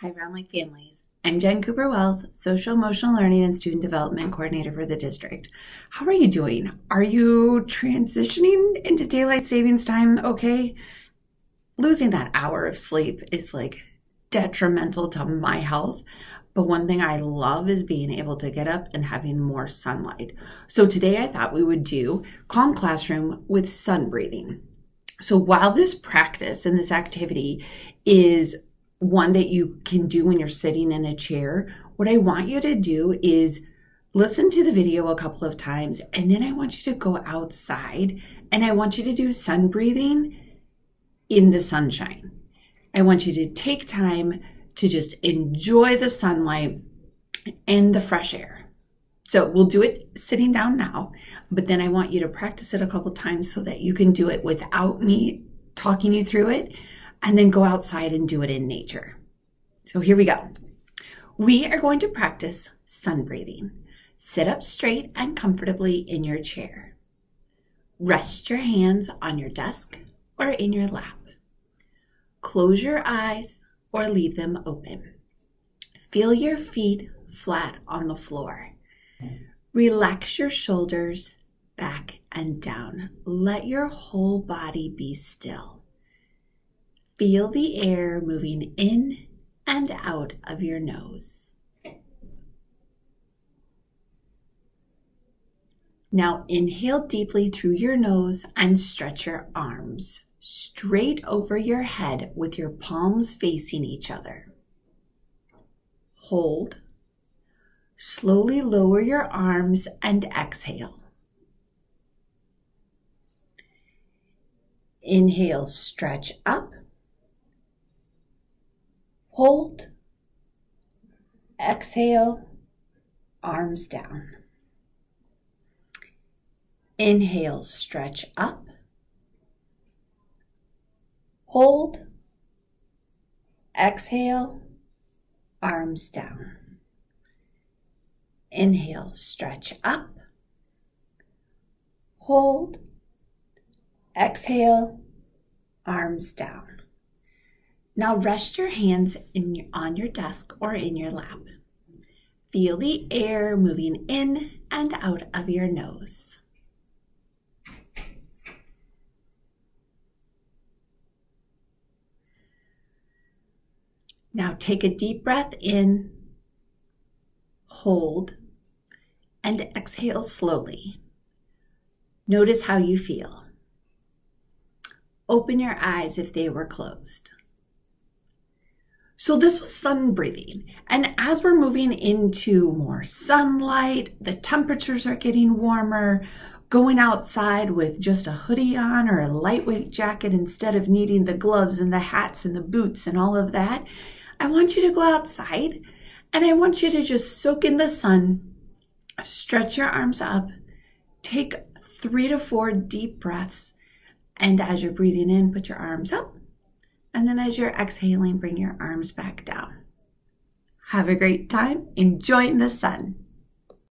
Hi, Round Lake families. I'm Jen Cooper Wells, Social Emotional Learning and Student Development Coordinator for the district. How are you doing? Are you transitioning into daylight savings time okay? Losing that hour of sleep is like detrimental to my health. But one thing I love is being able to get up and having more sunlight. So today I thought we would do Calm Classroom with sun breathing. So while this practice and this activity is one that you can do when you're sitting in a chair. What I want you to do is listen to the video a couple of times, and then I want you to go outside and I want you to do sun breathing in the sunshine. I want you to take time to just enjoy the sunlight and the fresh air. So we'll do it sitting down now, but then I want you to practice it a couple times so that you can do it without me talking you through it and then go outside and do it in nature. So here we go. We are going to practice sun breathing. Sit up straight and comfortably in your chair. Rest your hands on your desk or in your lap. Close your eyes or leave them open. Feel your feet flat on the floor. Relax your shoulders back and down. Let your whole body be still. Feel the air moving in and out of your nose. Now inhale deeply through your nose and stretch your arms straight over your head with your palms facing each other. Hold. Slowly lower your arms and exhale. Inhale, stretch up. Hold. Exhale, arms down. Inhale, stretch up. Hold. Exhale, arms down. Inhale, stretch up. Hold. Exhale, arms down. Now rest your hands your, on your desk or in your lap. Feel the air moving in and out of your nose. Now take a deep breath in, hold, and exhale slowly. Notice how you feel. Open your eyes if they were closed. So this was sun breathing. And as we're moving into more sunlight, the temperatures are getting warmer, going outside with just a hoodie on or a lightweight jacket instead of needing the gloves and the hats and the boots and all of that. I want you to go outside and I want you to just soak in the sun, stretch your arms up, take three to four deep breaths. And as you're breathing in, put your arms up and then as you're exhaling, bring your arms back down. Have a great time enjoying the sun.